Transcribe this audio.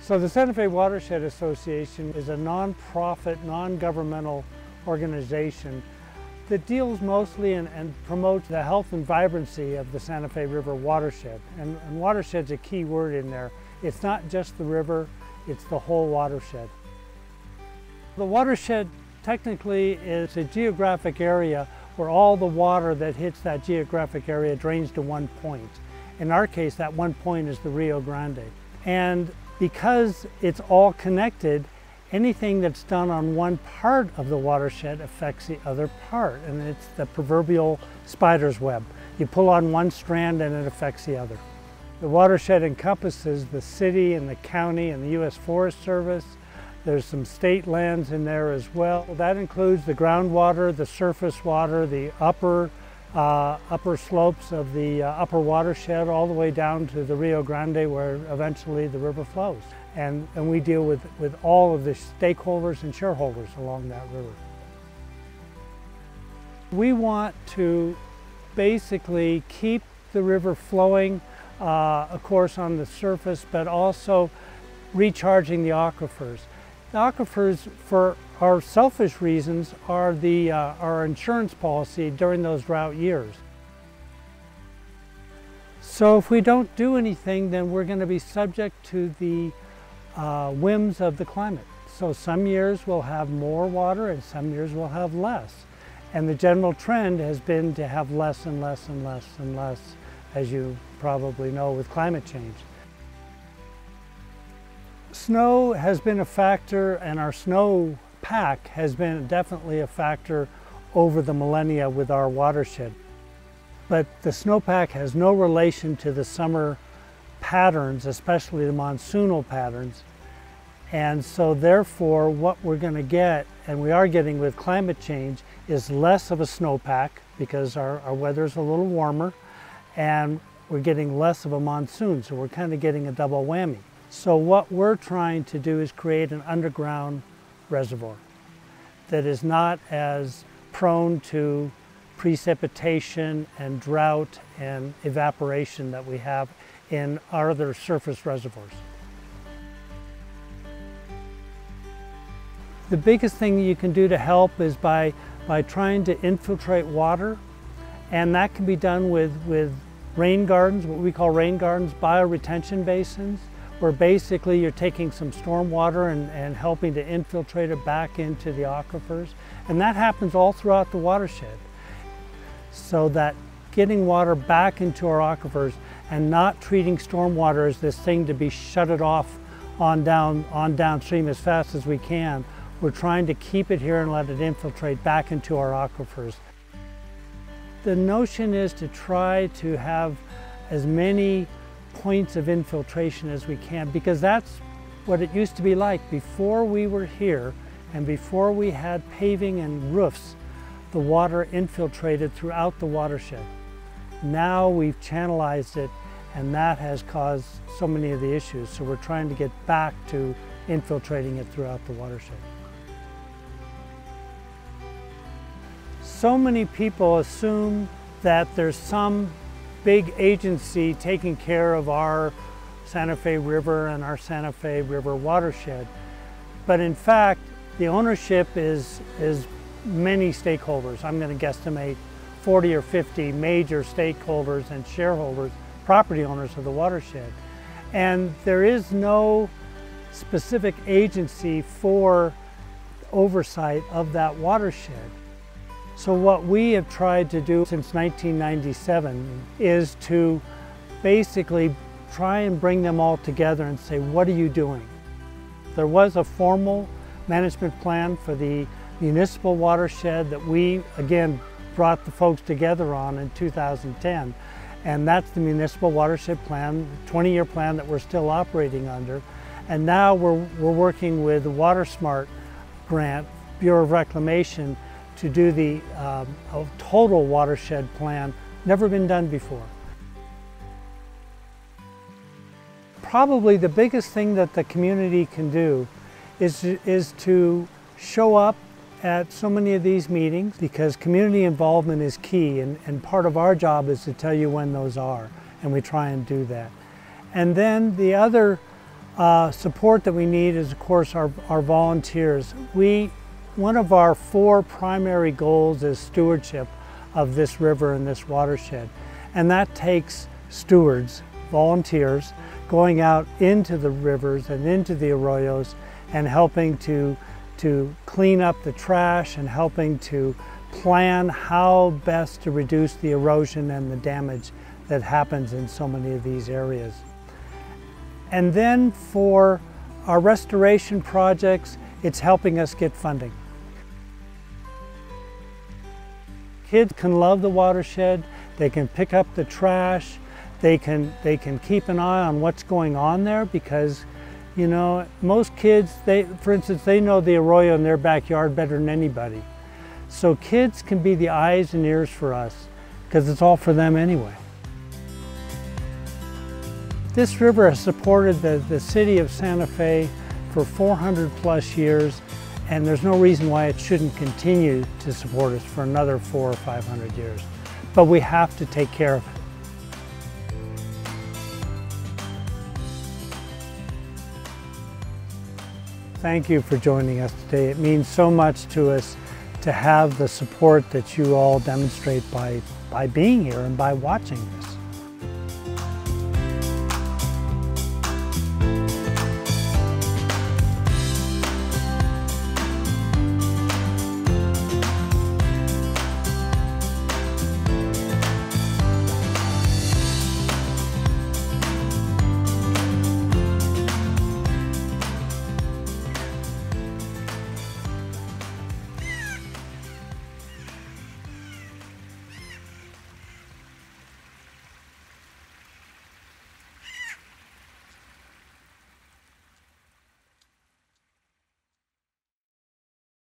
So the Santa Fe Watershed Association is a nonprofit, non-governmental organization that deals mostly and, and, promotes the health and vibrancy of the Santa Fe River watershed. And, and watershed's a key word in there. It's not just the river, it's the whole watershed. The watershed technically is a geographic area where all the water that hits that geographic area drains to one point. In our case, that one point is the Rio Grande. And because it's all connected, anything that's done on one part of the watershed affects the other part, and it's the proverbial spider's web. You pull on one strand and it affects the other. The watershed encompasses the city and the county and the U.S. Forest Service. There's some state lands in there as well. That includes the groundwater, the surface water, the upper uh, upper slopes of the uh, upper watershed all the way down to the Rio Grande where eventually the river flows. And, and we deal with, with all of the stakeholders and shareholders along that river. We want to basically keep the river flowing, uh, of course on the surface, but also recharging the aquifers. The aquifers for our selfish reasons are the, uh, our insurance policy during those drought years. So if we don't do anything, then we're going to be subject to the uh, whims of the climate. So some years we'll have more water and some years we'll have less. And the general trend has been to have less and less and less and less, as you probably know with climate change. Snow has been a factor and our snow pack has been definitely a factor over the millennia with our watershed. But the snowpack has no relation to the summer patterns, especially the monsoonal patterns. And so therefore what we're going to get, and we are getting with climate change, is less of a snowpack because our, our weather is a little warmer and we're getting less of a monsoon. So we're kind of getting a double whammy. So what we're trying to do is create an underground reservoir that is not as prone to precipitation and drought and evaporation that we have in our other surface reservoirs. The biggest thing you can do to help is by, by trying to infiltrate water and that can be done with, with rain gardens, what we call rain gardens, bioretention basins where basically you're taking some storm water and, and helping to infiltrate it back into the aquifers. And that happens all throughout the watershed. So that getting water back into our aquifers and not treating storm water as this thing to be shut it off on down on downstream as fast as we can. We're trying to keep it here and let it infiltrate back into our aquifers. The notion is to try to have as many points of infiltration as we can because that's what it used to be like before we were here and before we had paving and roofs the water infiltrated throughout the watershed. Now we've channelized it and that has caused so many of the issues. So we're trying to get back to infiltrating it throughout the watershed. So many people assume that there's some big agency taking care of our Santa Fe River and our Santa Fe River watershed. But in fact, the ownership is, is many stakeholders. I'm going to guesstimate 40 or 50 major stakeholders and shareholders, property owners of the watershed. And there is no specific agency for oversight of that watershed. So what we have tried to do since 1997 is to basically try and bring them all together and say, what are you doing? There was a formal management plan for the municipal watershed that we, again, brought the folks together on in 2010. And that's the municipal watershed plan, 20-year plan that we're still operating under. And now we're, we're working with the WaterSmart grant, Bureau of Reclamation, to do the um, total watershed plan, never been done before. Probably the biggest thing that the community can do is, is to show up at so many of these meetings because community involvement is key and, and part of our job is to tell you when those are and we try and do that. And then the other uh, support that we need is, of course, our, our volunteers. We, one of our four primary goals is stewardship of this river and this watershed. And that takes stewards, volunteers, going out into the rivers and into the arroyos and helping to, to clean up the trash and helping to plan how best to reduce the erosion and the damage that happens in so many of these areas. And then for our restoration projects, it's helping us get funding. Kids can love the watershed, they can pick up the trash, they can, they can keep an eye on what's going on there because, you know, most kids, they, for instance, they know the arroyo in their backyard better than anybody. So kids can be the eyes and ears for us because it's all for them anyway. This river has supported the, the city of Santa Fe for 400 plus years and there's no reason why it shouldn't continue to support us for another four or 500 years. But we have to take care of it. Thank you for joining us today. It means so much to us to have the support that you all demonstrate by, by being here and by watching this.